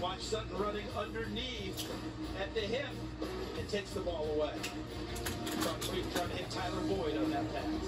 Watch Sutton running underneath at the hip and takes the ball away. Strong trying to hit Tyler Boyd on that pass.